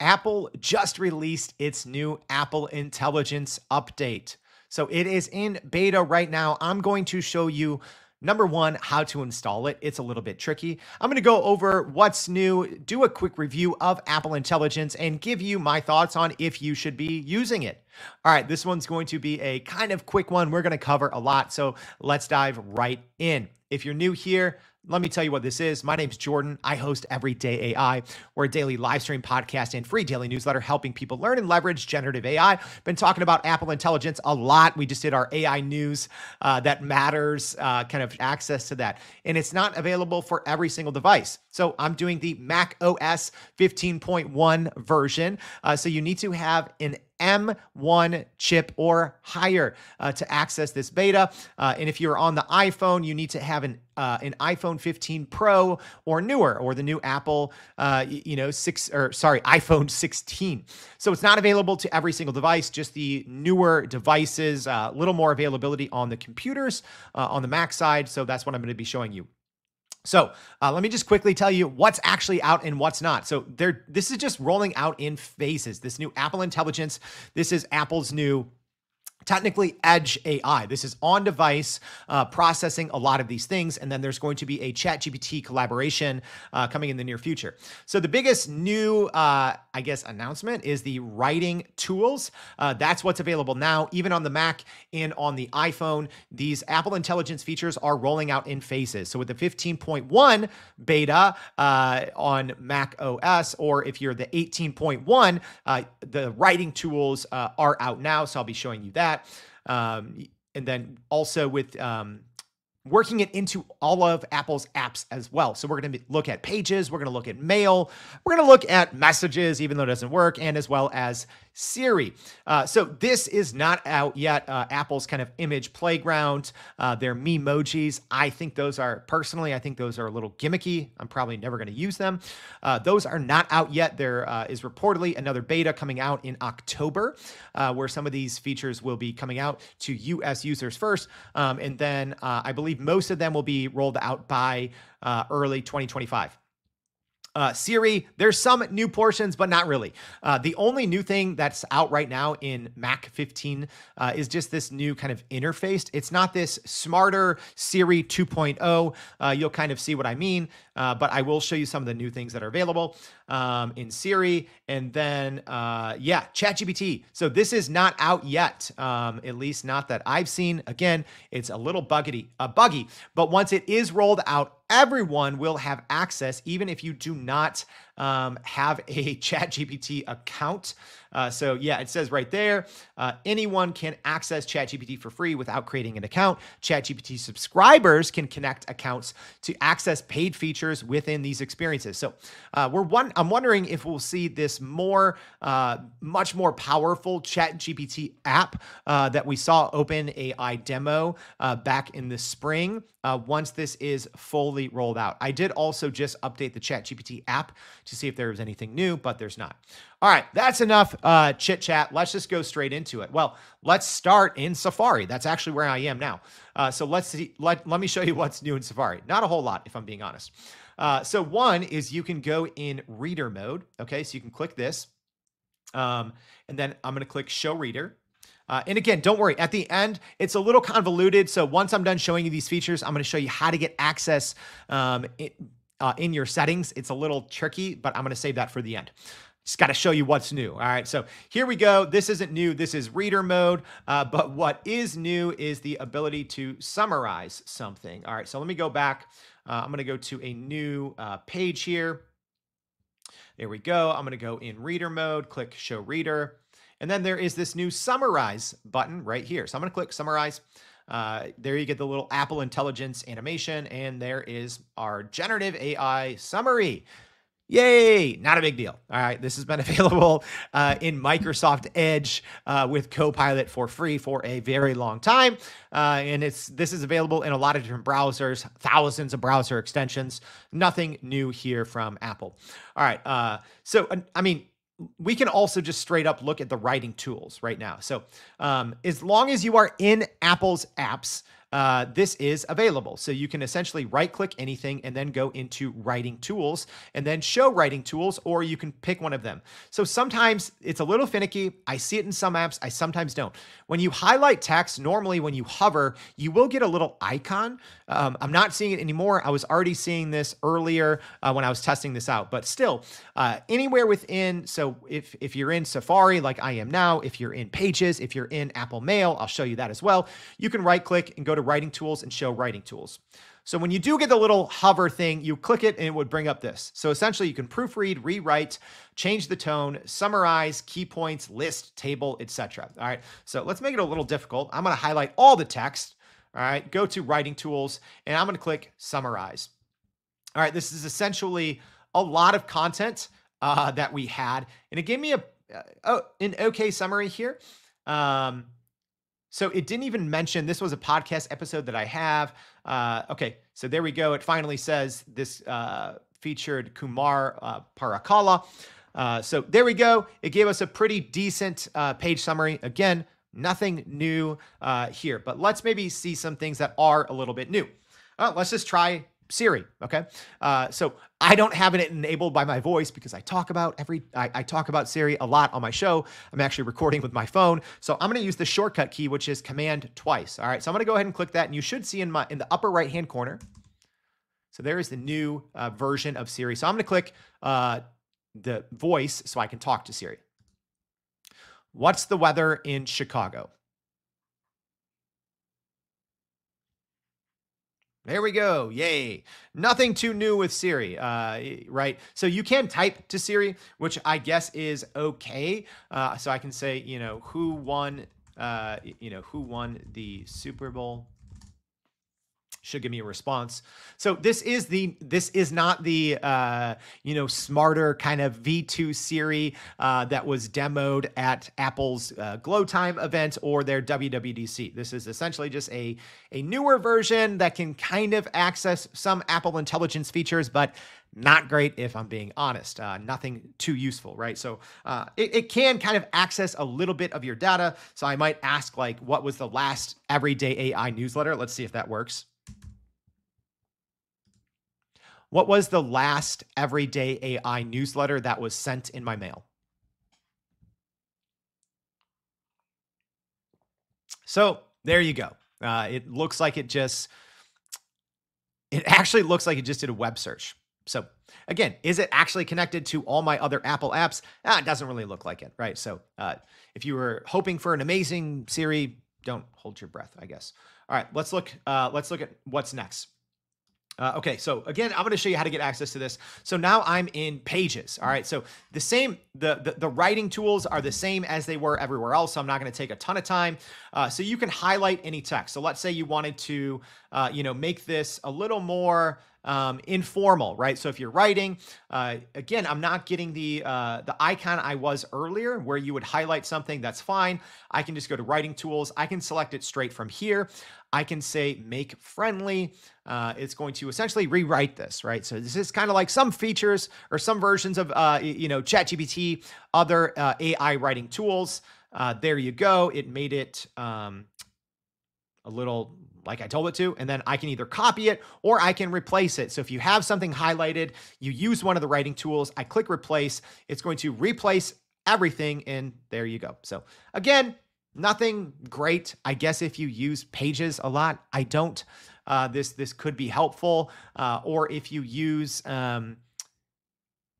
Apple just released its new Apple Intelligence update. So it is in beta right now. I'm going to show you Number one, how to install it. It's a little bit tricky. I'm going to go over what's new, do a quick review of Apple Intelligence, and give you my thoughts on if you should be using it. All right, this one's going to be a kind of quick one. We're going to cover a lot, so let's dive right in. If you're new here, let me tell you what this is. My name's Jordan. I host Everyday AI. We're a daily live stream podcast and free daily newsletter helping people learn and leverage generative AI. Been talking about Apple Intelligence a lot. We just did our AI news uh, that matters, uh, kind of access to that. And it's not available for every single device. So I'm doing the Mac OS 15.1 version. Uh, so you need to have an M1 chip or higher uh, to access this beta. Uh, and if you're on the iPhone, you need to have an uh, an iPhone 15 Pro or newer, or the new Apple, uh, you know, six or sorry, iPhone 16. So it's not available to every single device, just the newer devices. A uh, little more availability on the computers uh, on the Mac side. So that's what I'm going to be showing you. So uh, let me just quickly tell you what's actually out and what's not. So there, this is just rolling out in phases. This new Apple Intelligence. This is Apple's new technically edge AI. This is on device uh, processing a lot of these things. And then there's going to be a ChatGPT collaboration uh, coming in the near future. So the biggest new, uh, I guess, announcement is the writing tools. Uh, that's what's available now, even on the Mac and on the iPhone. These Apple Intelligence features are rolling out in phases. So with the 15.1 beta uh, on Mac OS, or if you're the 18.1, uh, the writing tools are out now. So I'll be showing you that that. Um, and then also with um, working it into all of Apple's apps as well. So we're going to look at pages, we're going to look at mail, we're going to look at messages, even though it doesn't work, and as well as Siri. Uh, so this is not out yet. Uh, Apple's kind of image playground, uh, their Memojis. I think those are personally, I think those are a little gimmicky. I'm probably never going to use them. Uh, those are not out yet. There uh, is reportedly another beta coming out in October, uh, where some of these features will be coming out to U.S. users first, um, and then I believe most of them will be rolled out by early 2025. Uh, Siri, there's some new portions, but not really. Uh, the only new thing that's out right now in Mac 15 uh, is just this new kind of interface. It's not this smarter Siri 2.0. Uh, you'll kind of see what I mean, uh, but I will show you some of the new things that are available um, in Siri. And then, uh, yeah, ChatGPT. So this is not out yet, um, at least not that I've seen. Again, it's a little buggy, uh, buggy, but once it is rolled out, everyone will have access, even if you do not um, have a ChatGPT account. Uh, so yeah, it says right there, uh, anyone can access ChatGPT for free without creating an account. ChatGPT subscribers can connect accounts to access paid features within these experiences. So uh, we're one. I'm wondering if we'll see this more, uh, much more powerful ChatGPT app uh, that we saw OpenAI demo uh, back in the spring. once this is fully rolled out, I did also just update the ChatGPT app to see if there was anything new, but there's not. All right, that's enough uh, chit chat. Let's just go straight into it. Well, let's start in Safari. That's actually where I am now. Uh, so let's see. Let, let me show you what's new in Safari. Not a whole lot, if I'm being honest. Uh, so one is you can go in reader mode. Okay, so you can click this. Um, and then I'm going to click show reader. Uh, and again, don't worry, at the end, it's a little convoluted. So once I'm done showing you these features, I'm going to show you how to get access um, it, uh, in your settings. It's a little tricky, but I'm going to save that for the end. Just got to show you what's new. All right, so here we go. This isn't new. This is reader mode. Uh, but what is new is the ability to summarize something. All right, so let me go back. Uh, I'm going to go to a new uh, page here. There we go. I'm going to go in reader mode, click show reader. And then there is this new summarize button right here. So I'm going to click summarize. Uh, there you get the little Apple Intelligence animation, and there is our generative AI summary. Yay! Not a big deal. All right, this has been available uh, in Microsoft Edge uh, with Copilot for free for a very long time, uh, and it's this is available in a lot of different browsers, thousands of browser extensions. Nothing new here from Apple. All right, uh, so I mean, we can also just straight up look at the writing tools right now. So um, as long as you are in Apple's apps, uh, this is available. So you can essentially right click anything and then go into writing tools and then show writing tools, or you can pick one of them. So sometimes it's a little finicky. I see it in some apps, I sometimes don't. When you highlight text, normally when you hover, you will get a little icon. Um, I'm not seeing it anymore. I was already seeing this earlier uh, when I was testing this out, but still, uh, anywhere within. So if if you're in Safari like I am now, if you're in Pages, if you're in Apple Mail, I'll show you that as well. You can right click and go to Writing Tools and show Writing Tools. So when you do get the little hover thing, you click it and it would bring up this. So essentially you can proofread, rewrite, change the tone, summarize, key points, list, table, etc. All right. So let's make it a little difficult. I'm going to highlight all the text. All right. Go to writing tools and I'm going to click summarize. All right. This is essentially a lot of content uh, that we had, and it gave me a uh, oh, an okay summary here. Um, so it didn't even mention this was a podcast episode that I have. Uh, okay, so there we go. It finally says this uh, featured Kumar uh, Parakala. Uh, so there we go. It gave us a pretty decent uh, page summary. Again, nothing new uh, here, but let's maybe see some things that are a little bit new. let's just try Siri. Okay. Uh, so I don't have it enabled by my voice because I talk about every, I, I, talk about Siri a lot on my show. I'm actually recording with my phone. So I'm going to use the shortcut key, which is command twice. All right. So I'm going to go ahead and click that and you should see in my, in the upper right hand corner. So there is the new uh, version of Siri. So I'm going to click uh, the voice so I can talk to Siri. What's the weather in Chicago? There we go. Yay. Nothing too new with Siri, uh, right? So you can type to Siri, which I guess is okay. Uh, so I can say, you know, who won, uh, you know, who won the Super Bowl should give me a response. So this is the this is not the uh, you know smarter kind of V2 Siri uh, that was demoed at Apple's uh, Glowtime event or their WWDC. This is essentially just a a newer version that can kind of access some Apple Intelligence features, but not great if I'm being honest. Uh, nothing too useful, right? So uh, it, it, can kind of access a little bit of your data. So I might ask, like, what was the last everyday AI newsletter? Let's see if that works. What was the last everyday AI newsletter that was sent in my mail? So there you go. Uh, it looks like it just, it actually looks like it just did a web search. So again, is it actually connected to all my other Apple apps? Ah, it doesn't really look like it, right? So uh, if you were hoping for an amazing Siri, don't hold your breath, I guess. All right, let's look. Uh, let's look at what's next. Uh, okay, so again, I'm going to show you how to get access to this. So now I'm in Pages. All right, so the same, the, the, the writing tools are the same as they were everywhere else. So I'm not going to take a ton of time. Uh, so you can highlight any text. So let's say you wanted to, uh, you know, make this a little more um, informal, right? So if you're writing, uh, again, I'm not getting the uh, the icon I was earlier where you would highlight something. That's fine. I can just go to writing tools. I can select it straight from here. I can say make friendly. Uh, it's going to essentially rewrite this, right? So this is kind of like some features or some versions of, uh, you know, ChatGPT, other uh, AI writing tools. Uh, there you go. It made it um, a little like I told it to, and then I can either copy it or I can replace it. So if you have something highlighted, you use one of the writing tools, I click replace, it's going to replace everything, and there you go. So again, nothing great. I guess if you use pages a lot, I don't. Uh, this this could be helpful, uh, or if you use, um,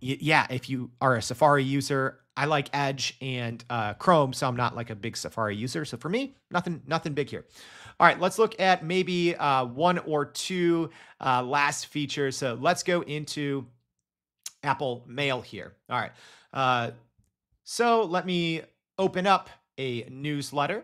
y- yeah, if you are a Safari user, I like Edge and uh, Chrome, so I'm not like a big Safari user. So for me, nothing nothing big here. All right, let's look at maybe uh, one or two uh, last features. So let's go into Apple Mail here. All right. Uh, so let me open up a newsletter.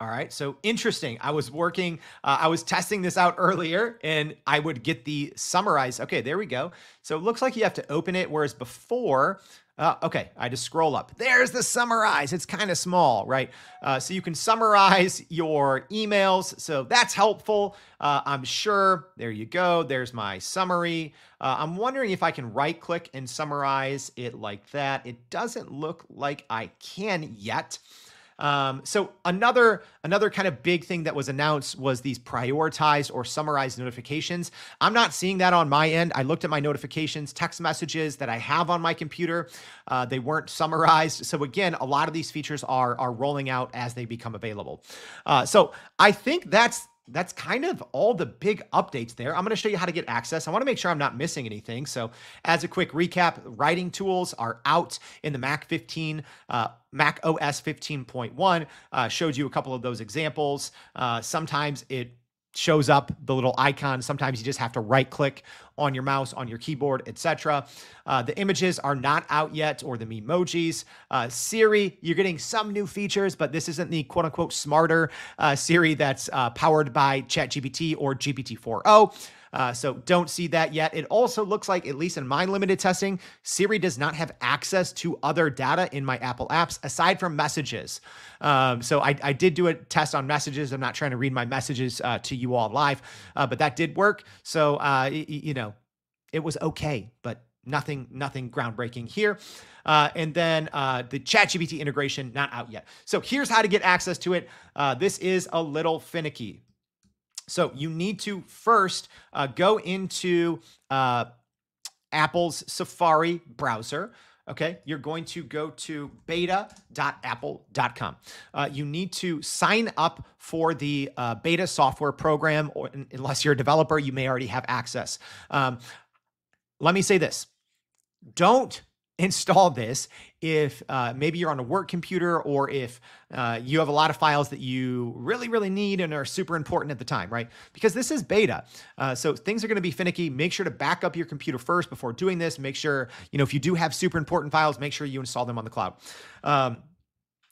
All right, so interesting. I was working, uh, I was testing this out earlier and I would get the summarize. Okay, there we go. So it looks like you have to open it, whereas before uh, okay, I just scroll up. There's the summarize. It's kind of small, right? Uh, so you can summarize your emails. So that's helpful. Uh, I'm sure. There you go. There's my summary. Uh, I'm wondering if I can right click and summarize it like that. It doesn't look like I can yet. Um, so another another kind of big thing that was announced was these prioritized or summarized notifications. I'm not seeing that on my end. I looked at my notifications, text messages that I have on my computer. Uh, they weren't summarized. So again, a lot of these features are are rolling out as they become available. Uh, so I think that's that's kind of all the big updates there. I'm going to show you how to get access. I want to make sure I'm not missing anything. So as a quick recap, writing tools are out in the Mac 15, uh, Mac OS 15.1. Uh, showed you a couple of those examples. Uh, sometimes it shows up the little icon. Sometimes you just have to right click on your mouse, on your keyboard, etc. Uh, the images are not out yet, or the emojis. Uh, Siri, you're getting some new features, but this isn't the quote unquote smarter uh, Siri that's uh, powered by ChatGPT or GPT 4o. Uh, so don't see that yet. It also looks like, at least in my limited testing, Siri does not have access to other data in my Apple apps aside from messages. Um, so I, I, did do a test on messages. I'm not trying to read my messages uh, to you all live, uh, but that did work. So, uh, y- you know, it was okay, but nothing, nothing groundbreaking here. Uh, and then uh, the ChatGPT integration not out yet. So here's how to get access to it. Uh, this is a little finicky. So you need to first uh, go into uh, Apple's Safari browser. Okay, you're going to go to beta.apple.com. Uh, you need to sign up for the uh, beta software program, or unless you're a developer, you may already have access. Um, let me say this don't install this if uh, maybe you're on a work computer or if uh, you have a lot of files that you really, really need and are super important at the time, right? Because this is beta. Uh, so things are going to be finicky. Make sure to back up your computer first before doing this. Make sure, you know, if you do have super important files, make sure you install them on the cloud. Um,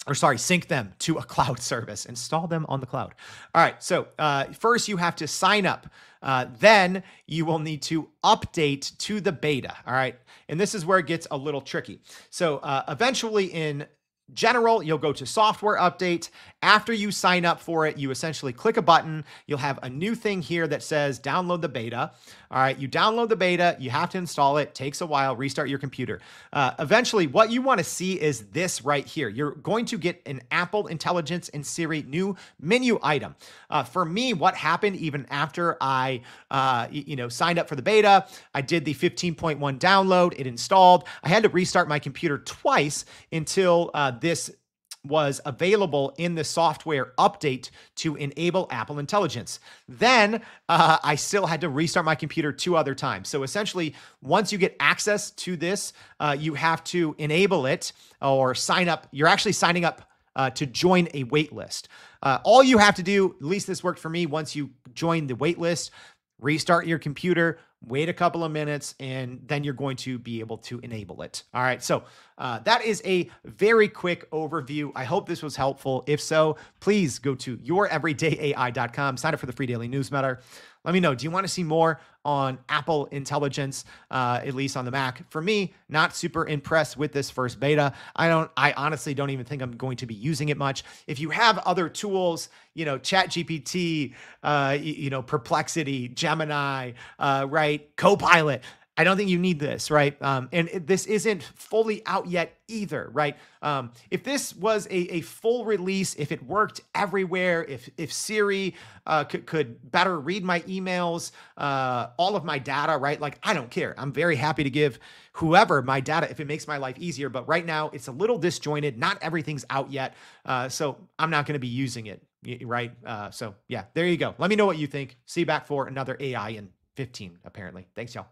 or sorry, sync them to a cloud service, install them on the cloud. All right, so uh, first you have to sign up. Uh, then you will need to update to the beta. All right, and this is where it gets a little tricky. So uh, eventually in general, you'll go to software update. After you sign up for it, you essentially click a button. You'll have a new thing here that says download the beta. All right, you download the beta, you have to install it, takes a while, restart your computer. Uh, eventually, what you want to see is this right here. You're going to get an Apple Intelligence and Siri new menu item. Uh, for me, what happened even after I, uh, you know, signed up for the beta, I did the 15.1 download, it installed. I had to restart my computer twice until uh, this was available in the software update to enable Apple Intelligence. Then uh, I still had to restart my computer two other times. So essentially, once you get access to this, uh, you have to enable it or sign up. You're actually signing up uh, to join a wait list. Uh, all you have to do, at least this worked for me, once you join the wait list, restart your computer, wait a couple of minutes, and then you're going to be able to enable it. All right, so uh, that is a very quick overview. I hope this was helpful. If so, please go to youreverydayai.com, sign up for the free daily newsletter. Let me know. Do you want to see more on Apple Intelligence, uh, at least on the Mac? For me, not super impressed with this first beta. I don't. I honestly don't even think I'm going to be using it much. If you have other tools, you know, ChatGPT, uh, you know, Perplexity, Gemini, uh, right, Copilot. I don't think you need this, right? Um, and it, this isn't fully out yet either, right? Um, if this was a, a full release, if it worked everywhere, if if Siri uh, could, could better read my emails, uh, all of my data, right? Like I don't care. I'm very happy to give whoever my data if it makes my life easier. But right now it's a little disjointed. Not everything's out yet, uh, so I'm not going to be using it, right? Uh, so yeah, there you go. Let me know what you think. See you back for another AI in 15 apparently. Thanks, y'all.